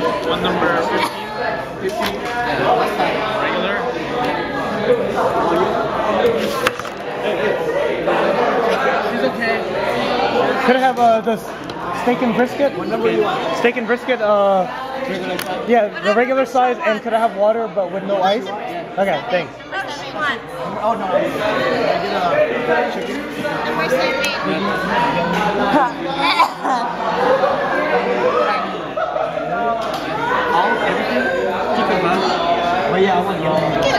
One number 15. 15? Yeah, that's fine. Regular. She's okay. Could I have uh, the steak and brisket? What number you want? Steak and brisket, uh, size? yeah, the regular size, and could I have water but with no ice? Okay, thanks. Oh, no. I get a chicken? Number seven. Iya, aku.